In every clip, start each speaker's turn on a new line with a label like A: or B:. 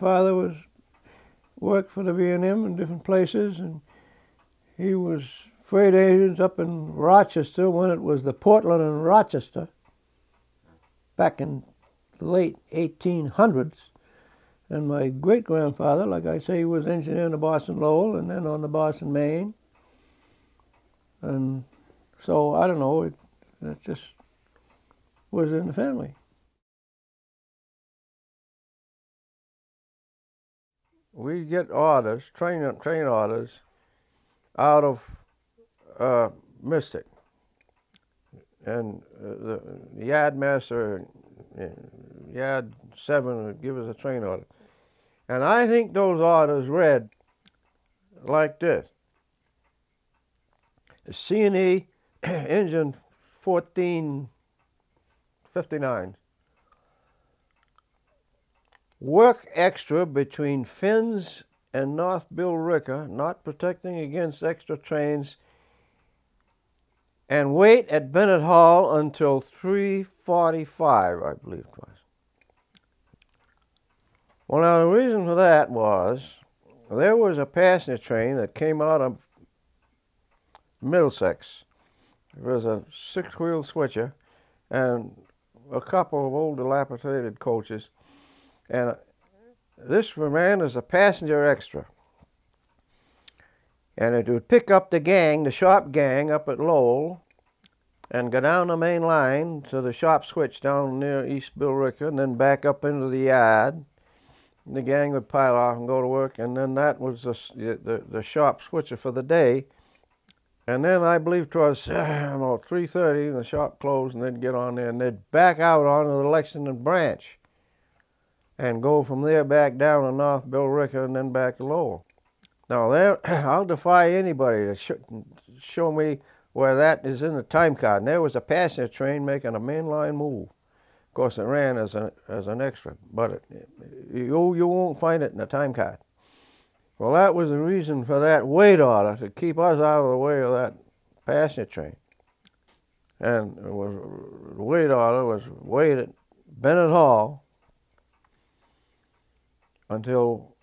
A: grandfather was worked for the B&M in different places, and he was freight agent up in Rochester when it was the Portland and Rochester back in the late 1800s. And my great grandfather, like I say, he was engineer in the Boston Lowell and then on the Boston Maine. And so I don't know, it, it just was in the family. We get orders, train train orders, out of uh, Mystic, and uh, the yard master, uh, yard seven, would give us a train order, and I think those orders read like this: C&E engine 1459 Work extra between Fins and North Billerica, not protecting against extra trains, and wait at Bennett Hall until 345, I believe it was. Well, now the reason for that was there was a passenger train that came out of Middlesex. It was a six-wheel switcher and a couple of old dilapidated coaches and this ran as a passenger extra. And it would pick up the gang, the shop gang up at Lowell, and go down the main line to the shop switch down near East Billerica, and then back up into the yard. And the gang would pile off and go to work, and then that was the, the, the shop switcher for the day. And then I believe it was uh, about 3.30, the shop closed, and they'd get on there, and they'd back out onto the Lexington branch and go from there back down to North Billerica and then back to Lowell. Now, there, I'll defy anybody to sh show me where that is in the time card. And there was a passenger train making a mainline move. Of course, it ran as, a, as an extra, but it, you, you won't find it in the time card. Well, that was the reason for that wait order, to keep us out of the way of that passenger train. And it was, the wait order was wait at Bennett Hall until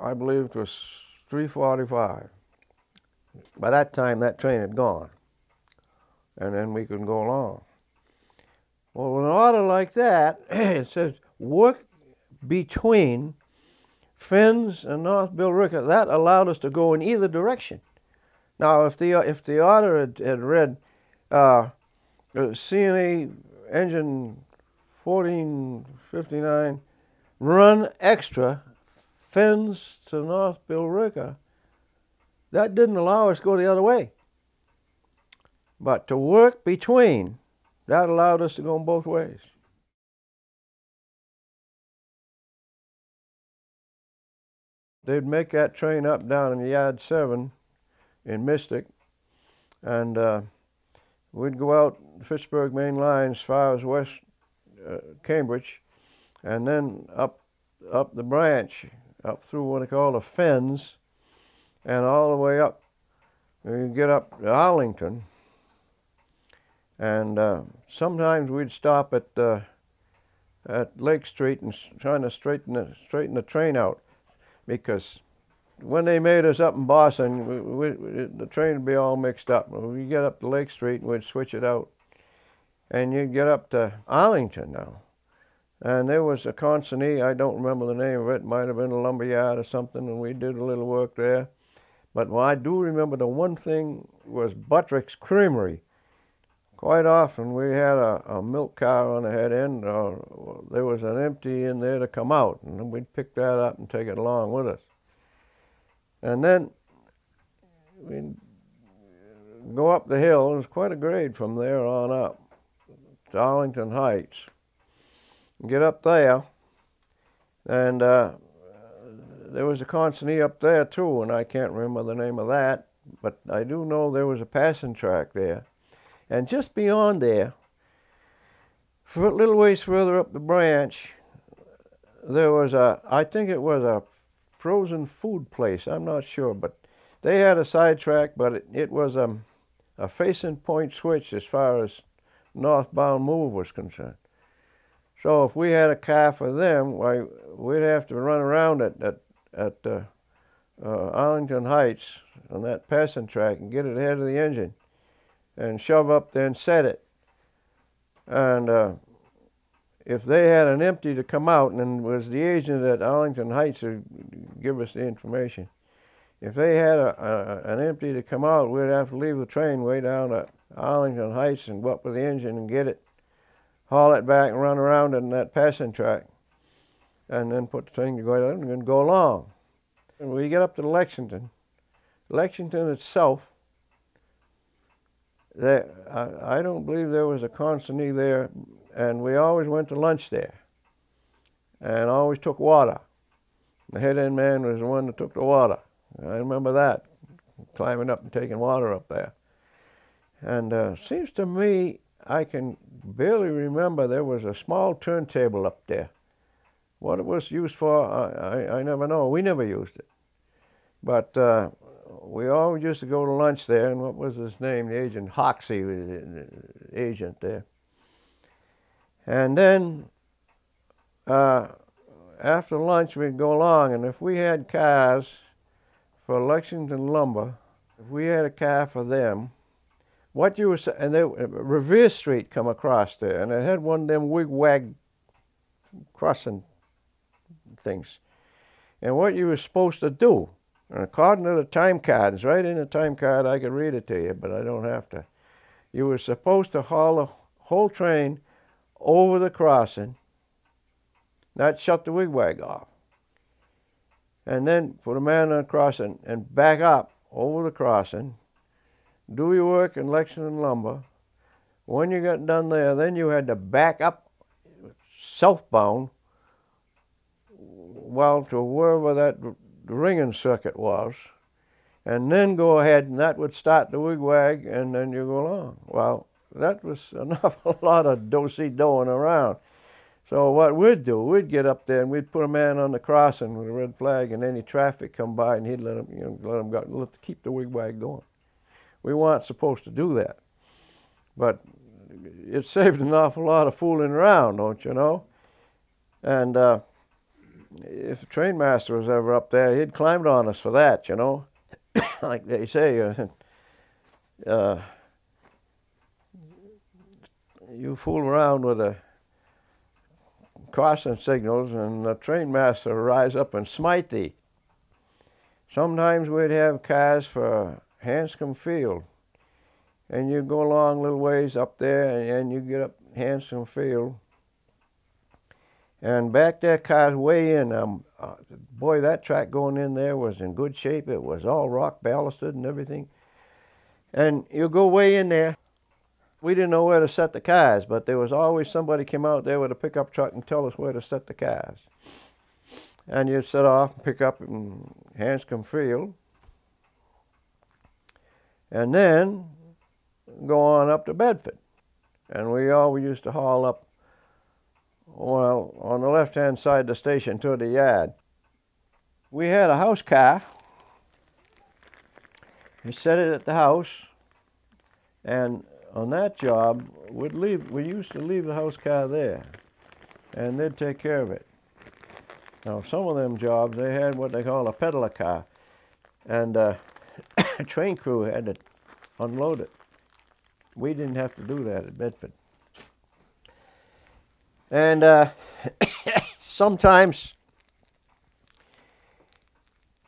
A: I believe it was 3:45. By that time, that train had gone, and then we could go along. Well, with an order like that, it says work between Fins and North Billerica. That allowed us to go in either direction. Now, if the if the order had, had read uh, C&E engine 1459 run extra Fins to North Billerica, that didn't allow us to go the other way. But to work between, that allowed us to go both ways. They'd make that train up down in Yard 7 in Mystic, and uh, we'd go out Fitchburg Main Line as far as West uh, Cambridge, and then up up the branch up through what they call the Fens and all the way up. You get up to Arlington, and uh, sometimes we'd stop at uh, at Lake Street and trying to straighten the, straighten the train out because when they made us up in Boston, we, we, the train would be all mixed up. We'd get up to Lake Street and we'd switch it out, and you'd get up to Arlington now. And there was a consignee, I don't remember the name of it, might have been a lumber yard or something, and we did a little work there. But I do remember the one thing was Buttrick's Creamery. Quite often we had a, a milk car on the head end, or there was an empty in there to come out, and we'd pick that up and take it along with us. And then we'd go up the hill, it was quite a grade from there on up to Arlington Heights get up there, and uh, there was a consignee up there too, and I can't remember the name of that, but I do know there was a passing track there. And just beyond there, for a little ways further up the branch, there was a, I think it was a frozen food place, I'm not sure, but they had a sidetrack, but it, it was um, a facing point switch as far as northbound move was concerned. So if we had a car for them, why we'd have to run around at at at uh, uh, Arlington Heights on that passing track and get it ahead of the engine, and shove up there and set it. And uh, if they had an empty to come out, and was the agent at Arlington Heights who give us the information. If they had a, a, an empty to come out, we'd have to leave the train way down at Arlington Heights and go up with the engine and get it, haul it back and run around in that passing track, and then put the thing together and go along. And we get up to Lexington. Lexington itself, there, I, I don't believe there was a consignee there, and we always went to lunch there, and always took water. The head end man was the one that took the water. I remember that, climbing up and taking water up there. And uh, seems to me I can barely remember there was a small turntable up there. What it was used for, I, I, I never know. We never used it. But uh, we always used to go to lunch there, and what was his name? The agent Hoxie the agent there. And then uh, after lunch, we'd go along, and if we had cars for Lexington Lumber, if we had a car for them, what you were saying, and they, Revere Street come across there, and it had one of them wig-wag crossing things. And what you were supposed to do, and according to the time card, it's right in the time card, I could read it to you, but I don't have to. You were supposed to haul the whole train over the crossing, not shut the wigwag off. And then put a man on the crossing and back up over the crossing, do your work in Lexington Lumber. When you got done there, then you had to back up southbound, well, to wherever that ringing circuit was, and then go ahead, and that would start the wigwag, and then you go along. Well, that was an awful lot of do-si-doing around. So what we'd do, we'd get up there and we'd put a man on the crossing with a red flag, and any traffic come by, and he'd let them, you know, let them go, let keep the wigwag going. We weren't supposed to do that, but it saved an awful lot of fooling around, don't you know? And uh, if the train master was ever up there, he'd climbed on us for that, you know, like they say. Uh, uh, you fool around with the crossing signals and the train master rise up and smite thee. Sometimes we'd have cars for Hanscom Field and you go along a little ways up there and, you get up Hanscom Field and back there cars way in. Um, uh, boy, that track going in there was in good shape. It was all rock ballasted and everything. And you go way in there we didn't know where to set the cars, but there was always somebody came out there with a pickup truck and tell us where to set the cars. And you'd set off and pick up in Hanscom Field. And then go on up to Bedford. And we always used to haul up, well, on the left-hand side of the station to the yard. We had a house car. We set it at the house, and on that job, we'd leave, we used to leave the house car there, and they'd take care of it. Now, some of them jobs, they had what they call a peddler car, and uh, train crew had to unload it. We didn't have to do that at Bedford. And uh, sometimes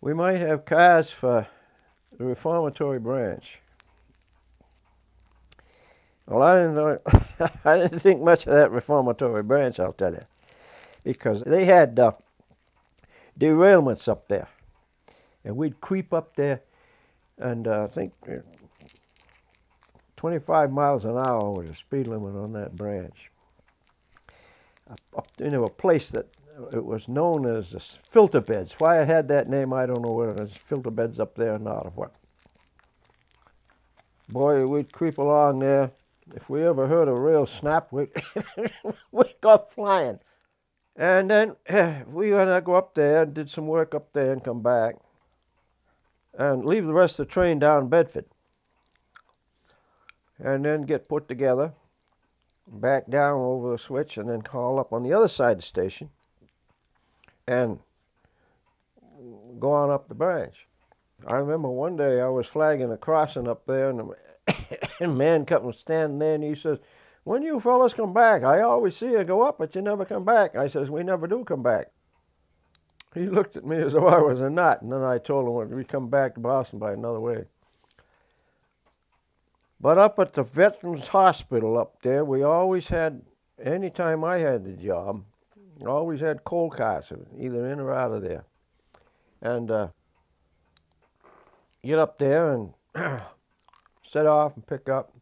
A: we might have cars for the reformatory branch. Well, I didn't know, I didn't think much of that reformatory branch, I'll tell you, because they had uh, derailments up there, and we'd creep up there, and uh, I think uh, 25 miles an hour was the speed limit on that branch. Up into a place that it was known as the filter beds. Why it had that name, I don't know whether there's filter beds up there or not, or what. Boy, we'd creep along there if we ever heard a real snap, we we'd go flying. And then we went to go up there and did some work up there and come back and leave the rest of the train down Bedford. And then get put together back down over the switch, and then call up on the other side of the station and go on up the branch. I remember one day I was flagging a crossing up there, and a man kept standing there, and he says, "When you fellas come back? I always see you go up, but you never come back." I says, "We never do come back." He looked at me as though I was a nut, and then I told him we'd come back to Boston by another way. But up at the Veterans Hospital up there, we always had, any time I had the job, always had coal cars, either in or out of there. And uh, get up there and set off and pick up.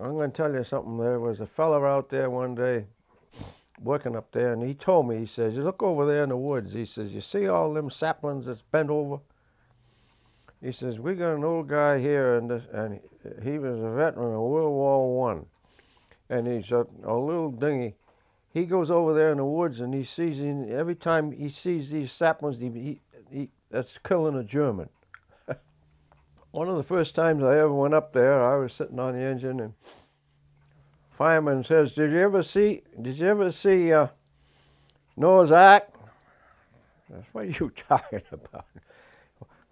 A: I'm going to tell you something. There was a fellow out there one day working up there, and he told me, he says, you look over there in the woods. He says, you see all them saplings that's bent over? He says, we got an old guy here, and, this, and he was a veteran of World War One, and he's a, a little dingy. He goes over there in the woods, and he sees, in, every time he sees these saplings, he, he, he that's killing a German. One of the first times I ever went up there, I was sitting on the engine, and fireman says, "Did you ever see? Did you ever see uh, Noah's Ark?" That's what you talking about.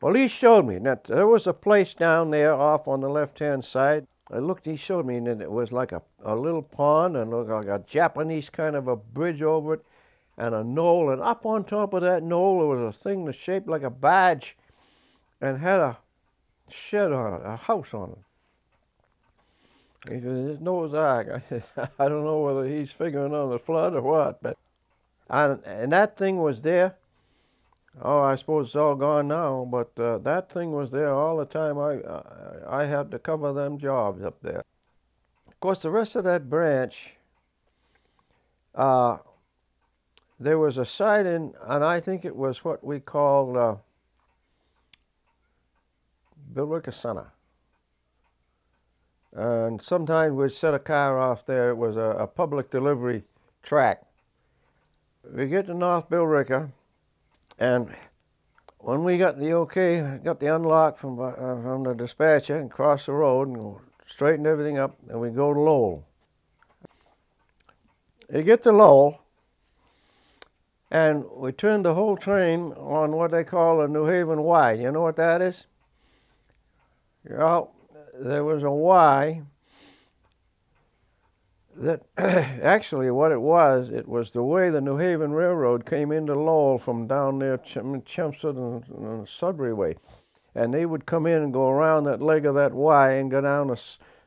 A: Well, he showed me that there was a place down there off on the left-hand side. I looked. He showed me, and it was like a, a little pond and looked like a Japanese kind of a bridge over it, and a knoll. And up on top of that knoll, there was a thing that's shaped like a badge, and had a shed on it, a house on it. He said, "It's Noah's Ark." I "I don't know whether he's figuring on the flood or what, but." And, and that thing was there Oh, I suppose it's all gone now, but uh, that thing was there all the time. I, I, I had to cover them jobs up there. Of course, the rest of that branch, uh, there was a siding, and I think it was what we called uh, Center. And sometimes we'd set a car off there. It was a, a public delivery track. We get to North Billerica and when we got the okay, got the unlock from, uh, from the dispatcher and crossed the road and straightened everything up, and we go to Lowell. You get to Lowell, and we turned the whole train on what they call a New Haven Y. You know what that is? Well, there was a Y that actually what it was, it was the way the New Haven Railroad came into Lowell from down near Ch Chelmsford and, and, Sudbury way. And they would come in and go around that leg of that Y and go down to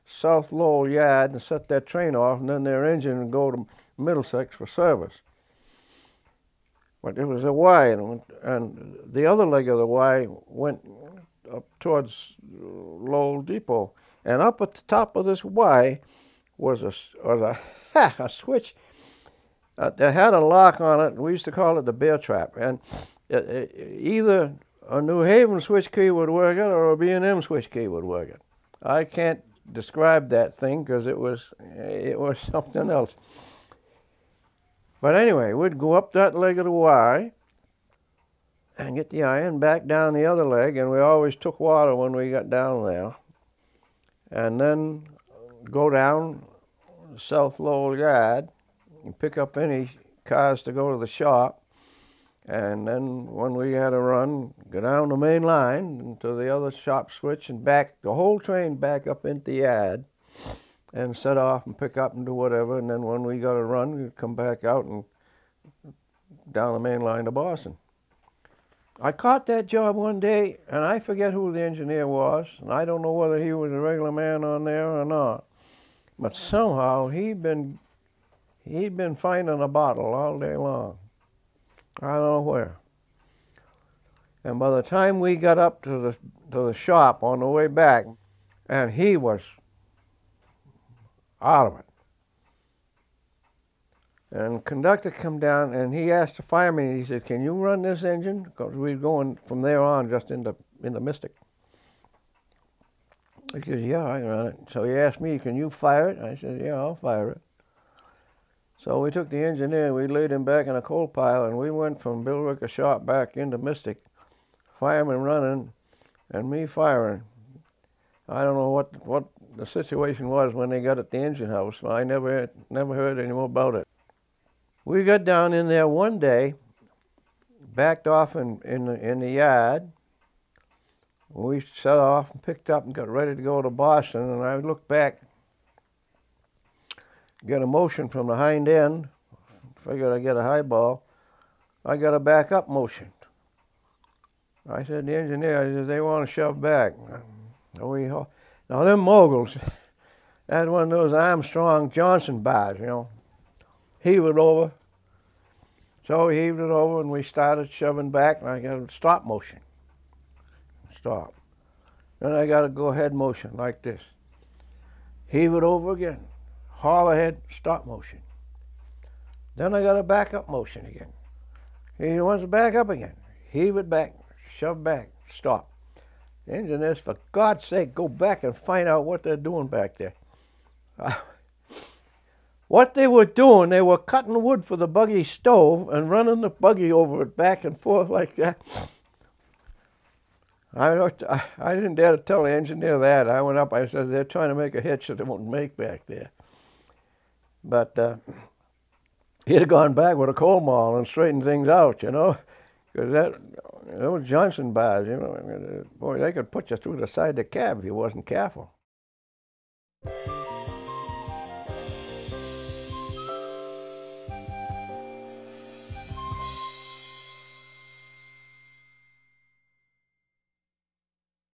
A: South Lowell Yard and set that train off, and then their engine would go to Middlesex for service. But it was a Y, and, and the other leg of the Y went up towards uh, Lowell Depot. And up at the top of this Y, was a, was a, a switch uh, that had a lock on it. We used to call it the bear trap. And it, it, either a New Haven switch key would work it or a B&M switch key would work it. I can't describe that thing because it was, eh, it was something else. But anyway, we'd go up that leg of the Y and get the iron back down the other leg, and we always took water when we got down there. And then go down South Lowell Yard and pick up any cars to go to the shop. And then when we had a run, go down the main line to the other shop switch and back the whole train back up into the yard and set off and pick up and do whatever. And then when we got a run, we'd come back out and down the main line to Boston. I caught that job one day, and I forget who the engineer was, and I don't know whether he was a regular man on there or not. But somehow he'd been he'd been finding a bottle all day long. I don't know where. And by the time we got up to the to the shop on the way back, and he was out of it. And conductor come down and he asked the fireman, he said, Can you run this engine? Because we are going from there on just into into Mystic. He says, yeah, I can run it. So he asked me, can you fire it? I said, yeah, I'll fire it. So we took the engineer, we laid him back in a coal pile, and we went from Bill Billerica shop back into Mystic, fireman running, and me firing. I don't know what what the situation was when they got at the engine house. I never never heard any more about it. We got down in there one day, backed off in in the, in the yard. We set off and picked up and got ready to go to Boston. And I looked back, get a motion from the hind end. Figured I'd get a high ball. I got a back up motion. I said, the engineer, I said, they want to shove back. We, now, them moguls, that's one of those Armstrong Johnson bars, you know. Heave it over. So he heaved it over and we started shoving back and I got a stop motion. Stop. Then I got a go ahead motion like this. Heave it over again. Haul ahead, stop motion. Then I got a back up motion again. He wants to back up again. Heave it back, shove back, stop. The engineers, for God's sake, go back and find out what they're doing back there. what they were doing, they were cutting wood for the buggy stove and running the buggy over it back and forth like that. I, I didn't dare to tell the engineer that. I went up, I said, they're trying to make a hitch that they won't make back there. But uh, he'd have gone back with a coal maul and straightened things out, you know. Because that, those Johnson bars, you know, boy, they could put you through the side of the cab if you wasn't careful.